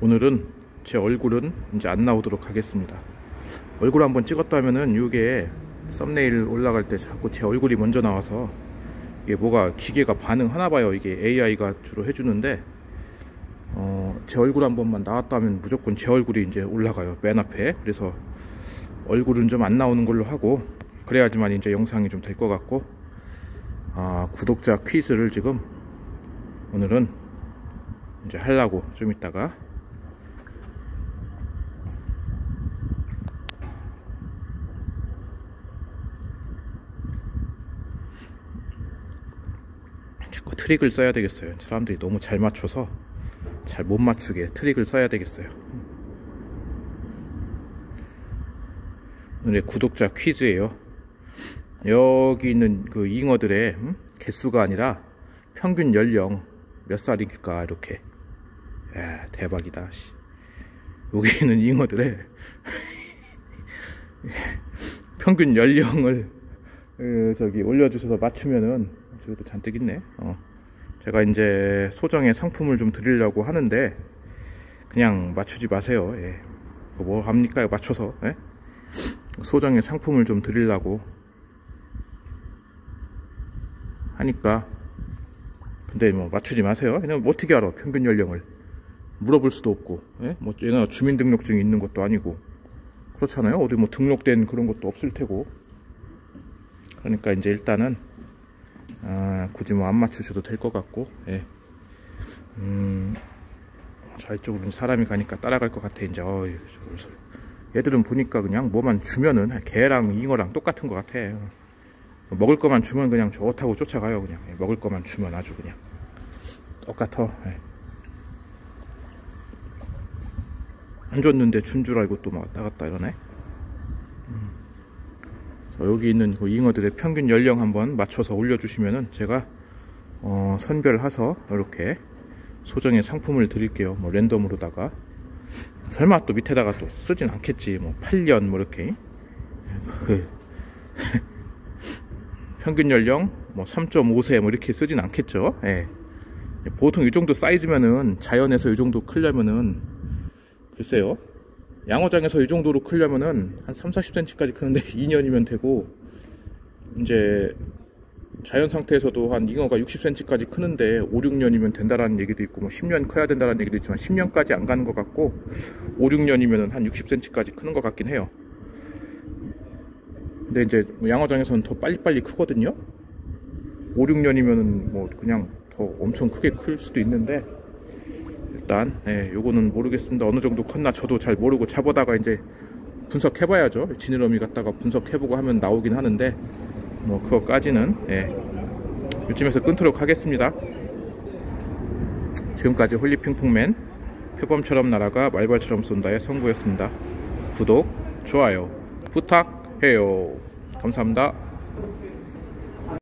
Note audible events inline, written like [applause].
오늘은 제 얼굴은 이제 안 나오도록 하겠습니다. 얼굴 한번 찍었다면은 이게 썸네일 올라갈 때 자꾸 제 얼굴이 먼저 나와서 이게 뭐가 기계가 반응하나 봐요. 이게 AI가 주로 해주는데 어, 제 얼굴 한 번만 나왔다면 무조건 제 얼굴이 이제 올라가요. 맨 앞에. 그래서 얼굴은 좀 안 나오는 걸로 하고 그래야지만 이제 영상이 좀 될 것 같고 아, 구독자 퀴즈를 지금 오늘은 이제 하려고 좀 이따가 자꾸 트릭을 써야 되겠어요 사람들이 너무 잘 맞춰서 잘 못 맞추게 트릭을 써야 되겠어요 오늘의 구독자 퀴즈예요 여기 있는 그 잉어들의 음? 개수가 아니라 평균 연령 몇 살일까 이렇게 야 대박이다 씨. 여기 있는 잉어들의 [laughs] 평균 연령을 어, 저기 올려주셔서 맞추면은 저기도 잔뜩 있네. 어. 제가 이제 소정의 상품을 좀 드리려고 하는데 그냥 맞추지 마세요. 예. 뭐 합니까? 맞춰서. 예? 소정의 상품을 좀 드리려고 하니까. 근데 뭐 맞추지 마세요. 그냥 뭐 어떻게 알아? 평균 연령을. 물어볼 수도 없고. 예? 뭐 얘가 주민등록증이 있는 것도 아니고. 그렇잖아요. 어디 뭐 등록된 그런 것도 없을 테고. 그러니까 이제 일단은 아, 굳이 뭐 안 맞추셔도 될 것 같고 예. 음, 자 이쪽으로 사람이 가니까 따라갈 것 같아 이제 어이, 얘들은 보니까 그냥 뭐만 주면은 개랑 잉어랑 똑같은 것 같아 먹을 것만 주면 그냥 좋다고 쫓아가요 그냥 예, 먹을 것만 주면 아주 그냥 똑같아 예. 안 줬는데 준 줄 알고 또 막 왔다 갔다 이러네 음. 여기 있는 그 잉어들의 평균 연령 한번 맞춰서 올려주시면은 제가 어, 선별해서 이렇게 소정의 상품을 드릴게요. 뭐 랜덤으로다가. 설마 또 밑에다가 또 쓰진 않겠지. 뭐 8년 뭐 이렇게. 그 [laughs] 평균 연령 뭐 3.5세 뭐 이렇게 쓰진 않겠죠? 예. 보통 이 정도 사이즈면은 자연에서 이 정도 크려면은 글쎄요 양어장에서 이 정도로 크려면은 한 3, 40cm까지 크는데 [laughs] 2년이면 되고 이제 자연 상태에서도 한 잉어가 60cm까지 크는데 5, 6년이면 된다라는 얘기도 있고 뭐 10년 커야 된다라는 얘기도 있지만 10년까지 안 가는 것 같고 5, 6년이면 한 60cm까지 크는 것 같긴 해요. 근데 이제 양어장에서는 더 빨리빨리 크거든요? 5, 6년이면은 뭐 그냥 더 엄청 크게 클 수도 있는데 일단 예, 요거는 모르겠습니다. 어느 정도 컸나 저도 잘 모르고 잡아다가 이제 분석해 봐야죠. 지느러미 갖다가 분석해 보고 하면 나오긴 하는데 뭐 그거까지는 예, 이쯤에서 끊도록 하겠습니다. 지금까지 홀리핑퐁맨 표범처럼 날아가 말벌처럼 쏜다의 성구였습니다. 구독 좋아요 부탁해요. 감사합니다